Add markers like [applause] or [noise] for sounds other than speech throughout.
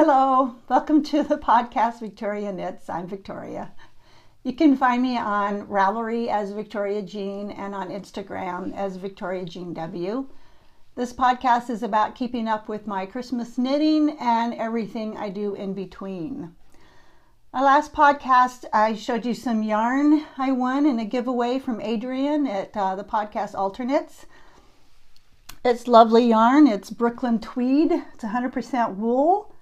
Hello, welcome to the podcast Victoria Knits. I'm Victoria. You can find me on Ravelry as Victoria Jean and on Instagram as Victoria Jean W. This podcast is about keeping up with my Christmas knitting and everything I do in between. My last podcast, I showed you some yarn I won in a giveaway from Adrian at uh, the podcast Alterknit. It's lovely yarn. It's Brooklyn tweed. It's 100% wool.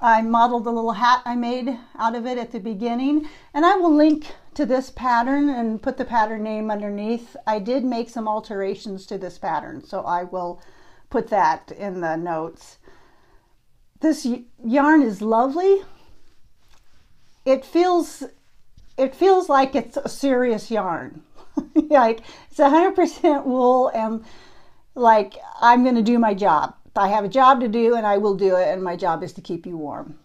I modeled the little hat I made out of it at the beginning, and I will link to this pattern and put the pattern name underneath. I did make some alterations to this pattern, so I will put that in the notes. This yarn is lovely. It feels it feels like it's a serious yarn. [laughs] like it's 100% wool and like I'm going to do my job. I have a job to do and I will do it and my job is to keep you warm.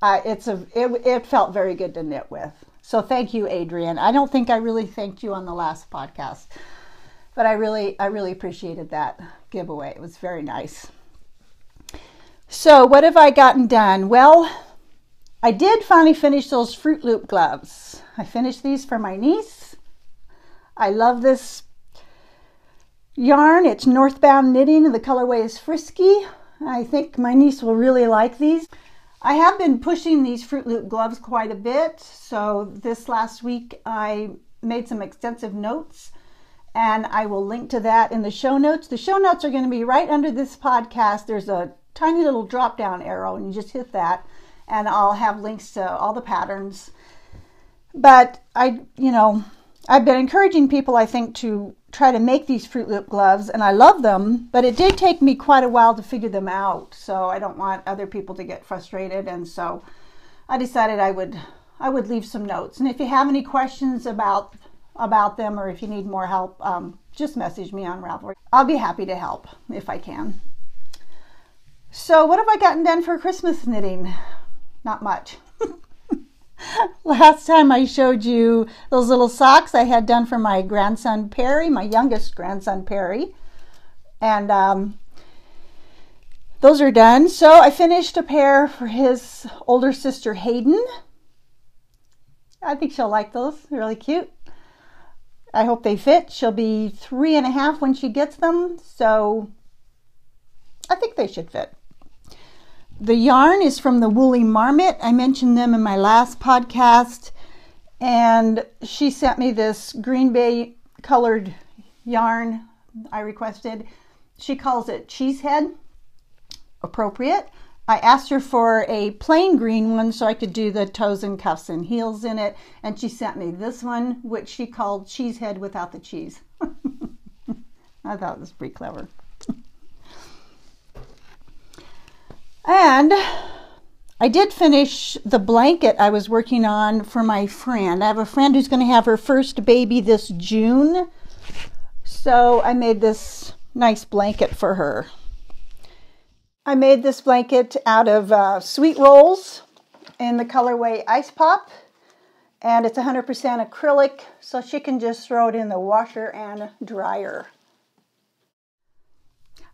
Uh, it's a it, it felt very good to knit with. So thank you Adrian. I don't think I really thanked you on the last podcast. But I really I really appreciated that giveaway. It was very nice. So, what have I gotten done? Well, I did finally finish those Froot Loop gloves. I finished these for my niece. I love this yarn. It's Northbound Knitting and the colorway is Frisky. I think my niece will really like these. I have been pushing these Froot Loop gloves quite a bit. So this last week I made some extensive notes and I will link to that in the show notes. The show notes are going to be right under this podcast. There's a tiny little drop down arrow, and you just hit that, and I'll have links to all the patterns. But I, you know, I've been encouraging people, I think, to try to make these Froot Loop gloves, and I love them, but it did take me quite a while to figure them out. So I don't want other people to get frustrated, and so I decided I would I would leave some notes. And if you have any questions about about them or if you need more help, um, just message me on Ravelry. I'll be happy to help if I can. So, what have I gotten done for Christmas knitting? Not much. [laughs] Last time I showed you those little socks I had done for my grandson Perry, my youngest grandson Perry. And um, those are done. So I finished a pair for his older sister Hayden. I think she'll like those. They're really cute. I hope they fit. She'll be three and a half when she gets them, so I think they should fit. The yarn is from the Woolly Marmot. I mentioned them in my last podcast, and she sent me this Green Bay colored yarn I requested. She calls it Cheesehead, appropriate. I asked her for a plain green one so I could do the toes and cuffs and heels in it, and she sent me this one, which she called Cheesehead without the cheese. [laughs] I thought it was pretty clever. And I did finish the blanket I was working on for my friend. I have a friend who's going to have her first baby this June, so I made this nice blanket for her. I made this blanket out of uh, sweet rolls in the colorway Ice Pop. And it's 100% acrylic, so she can just throw it in the washer and dryer.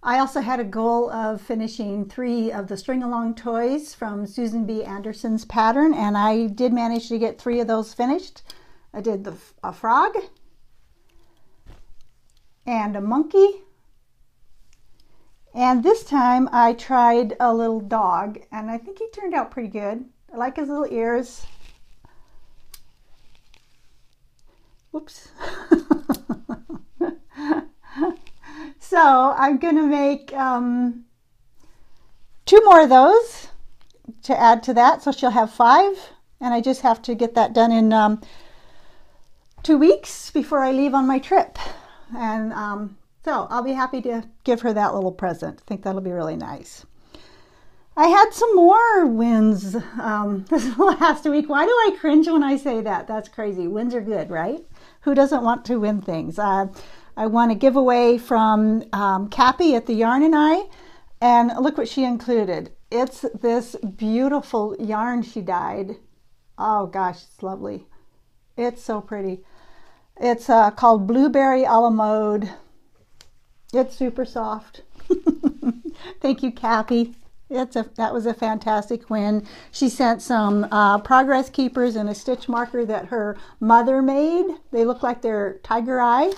I also had a goal of finishing three of the string along toys from Susan B. Anderson's pattern, and I did manage to get three of those finished. I did the, a frog and a monkey and this time I tried a little dog, and I think he turned out pretty good. I like his little ears. Whoops. [laughs] so I'm going to make um, two more of those to add to that. So she'll have five, and I just have to get that done in um, two weeks before I leave on my trip. And um, so I'll be happy to give her that little present. I think that'll be really nice. I had some more wins um, [laughs] this last week. Why do I cringe when I say that? That's crazy. Wins are good, right? Who doesn't want to win things? Uh, I won a giveaway from um, Cappy at the Yarn and I, and look what she included. It's this beautiful yarn she dyed. Oh gosh, it's lovely. It's so pretty. It's uh, called Blueberry a la Mode it's super soft. [laughs] Thank you, Kathy. It's a, that was a fantastic win. She sent some uh, progress keepers and a stitch marker that her mother made. They look like they're tiger eye.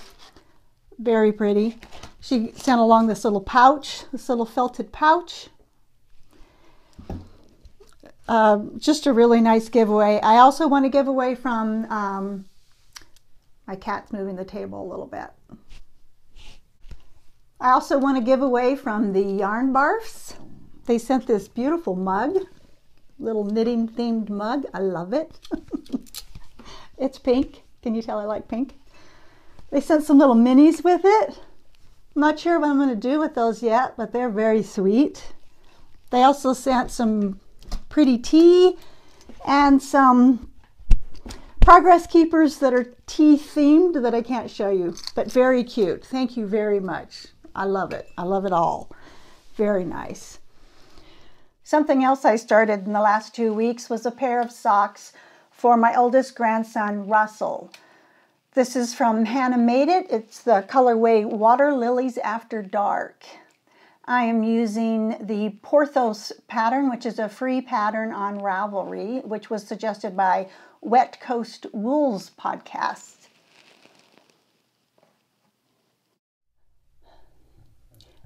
Very pretty. She sent along this little pouch, this little felted pouch. Uh, just a really nice giveaway. I also want to give away from, um, my cat's moving the table a little bit. I also want to give away from the Yarn Barfs. They sent this beautiful mug, little knitting themed mug. I love it. [laughs] it's pink. Can you tell I like pink? They sent some little minis with it. I'm not sure what I'm going to do with those yet, but they're very sweet. They also sent some pretty tea and some progress keepers that are tea themed that I can't show you, but very cute. Thank you very much. I love it. I love it all. Very nice. Something else I started in the last two weeks was a pair of socks for my oldest grandson, Russell. This is from Hana Made It. It's the colorway Water Lilies After Dark. I am using the Porthos pattern, which is a free pattern on Ravelry, which was suggested by Wet Coast Wools podcast.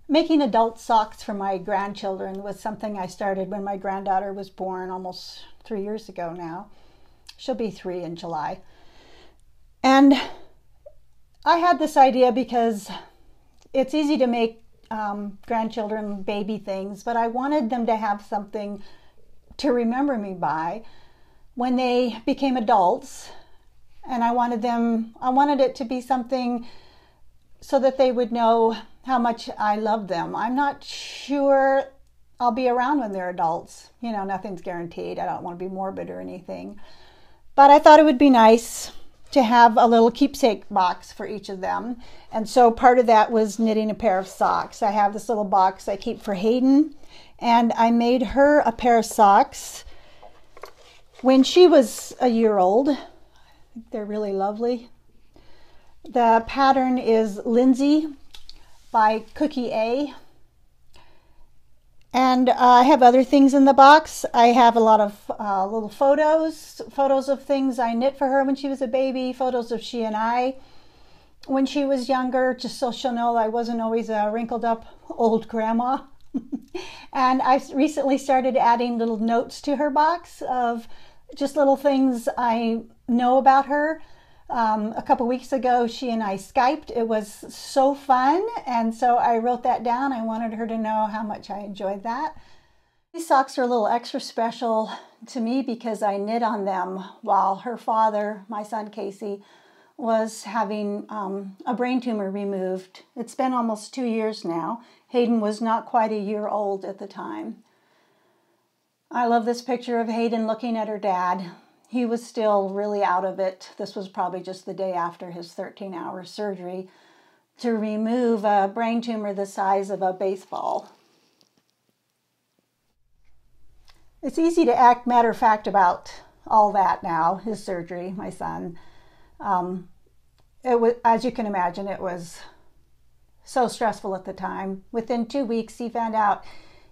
Making adult socks for my grandchildren was something I started when my granddaughter was born almost three years ago now. She'll be three in July. And I had this idea because it's easy to make um, grandchildren baby things, but I wanted them to have something to remember me by when they became adults. And I wanted them, I wanted it to be something so that they would know how much I love them. I'm not sure I'll be around when they're adults. You know, nothing's guaranteed. I don't want to be morbid or anything. But I thought it would be nice to have a little keepsake box for each of them. And so part of that was knitting a pair of socks. I have this little box I keep for Hayden, and I made her a pair of socks when she was a year old. They're really lovely. The pattern is Lindsay by Cookie A. And uh, I have other things in the box. I have a lot of uh, little photos, photos of things I knit for her when she was a baby, photos of she and I when she was younger, just so she'll know I wasn't always a wrinkled up old grandma. [laughs] and I recently started adding little notes to her box of just little things I know about her um, a couple weeks ago, she and I Skyped. It was so fun. And so I wrote that down. I wanted her to know how much I enjoyed that. These socks are a little extra special to me because I knit on them while her father, my son Casey, was having um, a brain tumor removed. It's been almost two years now. Hayden was not quite a year old at the time. I love this picture of Hayden looking at her dad he was still really out of it. This was probably just the day after his 13 hour surgery to remove a brain tumor the size of a baseball. It's easy to act matter of fact about all that now, his surgery, my son. Um, it was, as you can imagine, it was so stressful at the time. Within two weeks, he found out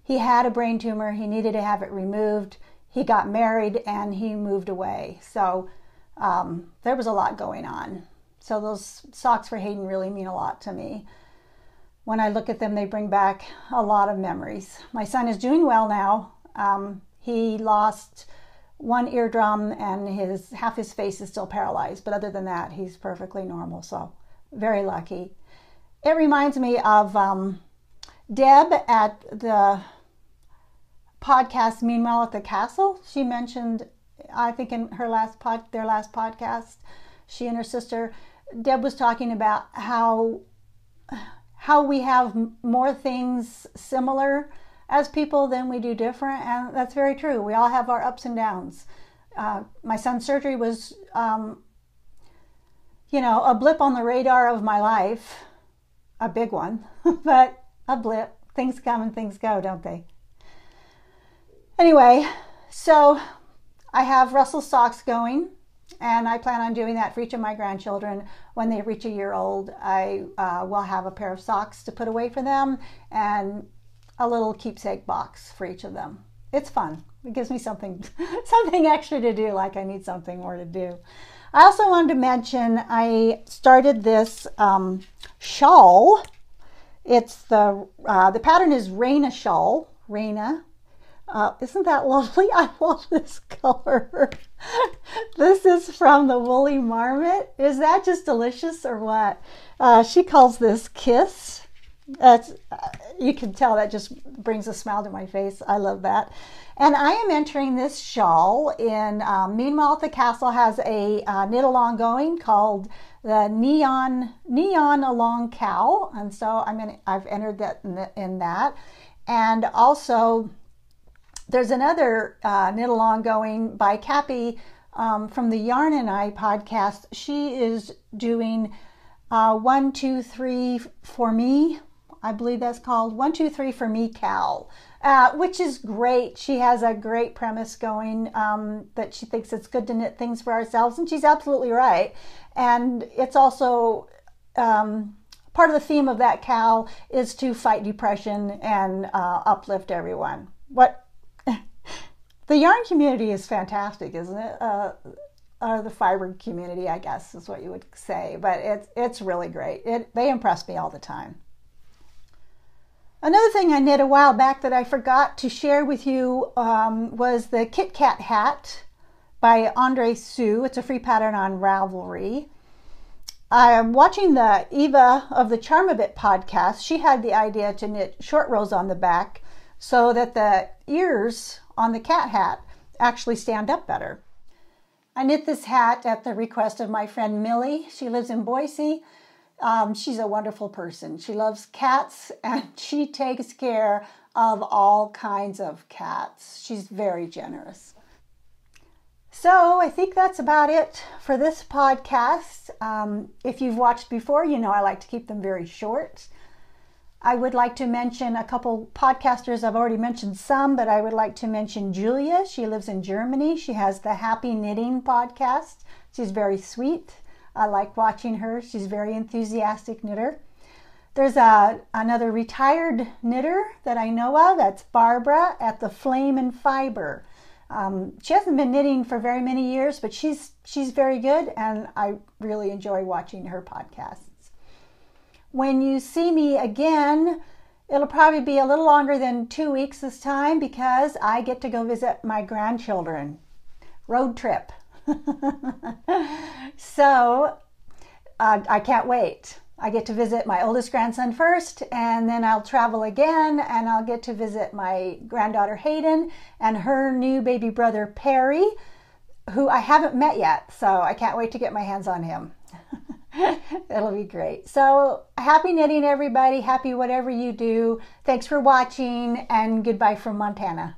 he had a brain tumor. He needed to have it removed he got married and he moved away. So um, there was a lot going on. So those socks for Hayden really mean a lot to me. When I look at them, they bring back a lot of memories. My son is doing well now. Um, he lost one eardrum and his half his face is still paralyzed, but other than that, he's perfectly normal. So very lucky. It reminds me of um, Deb at the podcast meanwhile at the castle. She mentioned i think in her last pod their last podcast she and her sister deb was talking about how how we have more things similar as people than we do different and that's very true. We all have our ups and downs. Uh, my son's surgery was um, you know a blip on the radar of my life a big one [laughs] but a blip. Things come and things go don't they Anyway, so I have Russell socks going, and I plan on doing that for each of my grandchildren. When they reach a year old, I uh, will have a pair of socks to put away for them, and a little keepsake box for each of them. It's fun. It gives me something [laughs] something extra to do, like I need something more to do. I also wanted to mention I started this um, shawl. It's the uh, the pattern is Reyna shawl. Reyna. Uh, isn't that [laughs] lovely? I love this color. [laughs] this is from the Woolly Marmot. Is that just delicious or what? Uh, she calls this Kiss. That's uh, you can tell that just brings a smile to my face. I love that. And I am entering this shawl in um, Meanwhile the Castle has a uh, knit along going called the Neon Neon Along Cow, and so I'm gonna I've entered that in, in that, and also there's another uh, knit along going by Cappy um, from the Yarn and I podcast. She is doing uh, one, two, three for me. I believe that's called one, two, three for me, Cal, uh, which is great. She has a great premise going um, that she thinks it's good to knit things for ourselves, and she's absolutely right. And it's also um, part of the theme of that Cal is to fight depression and uh, uplift everyone. What the yarn community is fantastic, isn't it? Uh, uh, the fiber community, I guess, is what you would say. But it's it's really great. It, they impress me all the time. Another thing I knit a while back that I forgot to share with you um, was the Kit Kat hat by Andre Sue. It's a free pattern on Ravelry. I'm watching the Eva of the Charm of It podcast. She had the idea to knit short rows on the back so that the ears on the cat hat actually stand up better. I knit this hat at the request of my friend Millie. She lives in Boise. Um, she's a wonderful person. She loves cats [laughs] and she takes care of all kinds of cats. She's very generous. So I think that's about it for this podcast. Um, if you've watched before, you know I like to keep them very short. I would like to mention a couple podcasters. I've already mentioned some, but I would like to mention Julia. She lives in Germany. She has the Happy Knitting podcast. She's very sweet. I like watching her. She's very enthusiastic knitter. There's a, another retired knitter that I know of. That's Barbara at the Flame and Fiber. Um, she hasn't been knitting for very many years, but she's she's very good, and I really enjoy watching her podcast. When you see me again, it'll probably be a little longer than two weeks this time because I get to go visit my grandchildren. Road trip. [laughs] so uh, I can't wait. I get to visit my oldest grandson first, and then I'll travel again and I'll get to visit my granddaughter Hayden and her new baby brother Perry, who I haven't met yet. So I can't wait to get my hands on him. [laughs] [laughs] It'll be great. So happy knitting, everybody. Happy whatever you do. Thanks for watching, and goodbye from Montana.